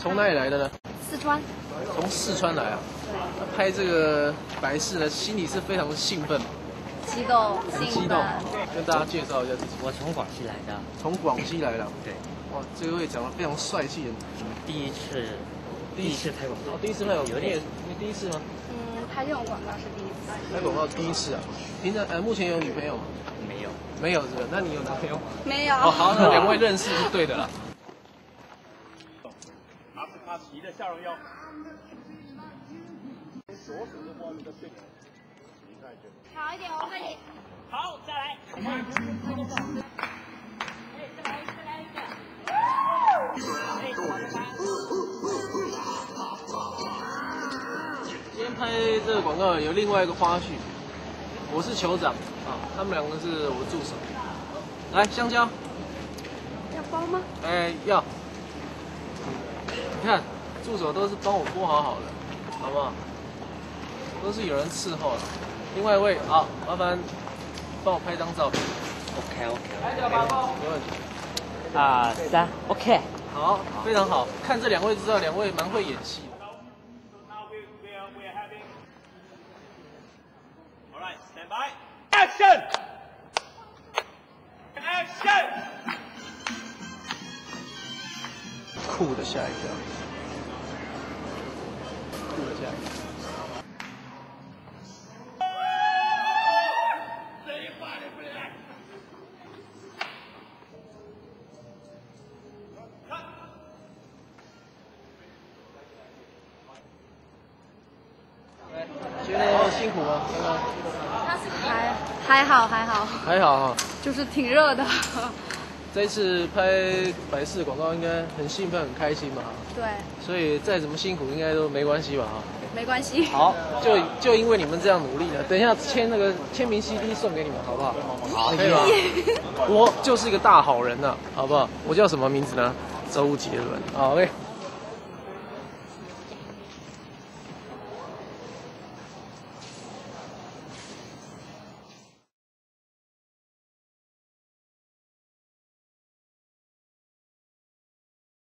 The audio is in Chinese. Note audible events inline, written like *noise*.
从哪里来的呢？四川。从四川来啊？那拍这个白事呢，心里是非常的兴奋，激动，很激动。跟大家介绍一下自己。我从广西来的。从广西来的。对。哇，这位长得非常帅气的。第一次，第一次拍广告。哦，第一次拍广告，有点你第一次吗？嗯，拍这种广告是第一次。拍广告第一次啊？平常呃，目前有女朋友吗？没有。没有是吧？那你有男朋友吗？没有。哦，好，那两位 *laughs* 认识是对的了。他是他提的笑容哟。左手的画面的对头，离开就。好一点，我快点。好，再来。哎，再来，再来一个。今天拍这个广告有另外一个花絮，我是酋长啊，他们两个是我助手。来，香蕉。要包吗？哎，要。你看，助手都是帮我剥好好的，好不好？都是有人伺候了。另外一位，啊，麻烦帮我拍张照片。OK OK。来脚八包，没问题。啊，三 OK。好，非常好看这两位知道，两位蛮会演戏。All right, stand by. Action. Action. 酷的下一个，酷的下一个。觉得辛苦吗？还还好还好，还好哈，就是挺热的。这一次拍百事广告应该很兴奋很开心吧？对。所以再怎么辛苦应该都没关系吧？哈。没关系。好，就就因为你们这样努力了，等一下签那个签名 CD 送给你们，好不好？好，可以吧？*laughs* 我就是一个大好人呐，好不好？我叫什么名字呢？周杰伦。好，OK。